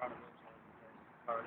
Robert Sorry.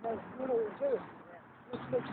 Mas por hoje, os meus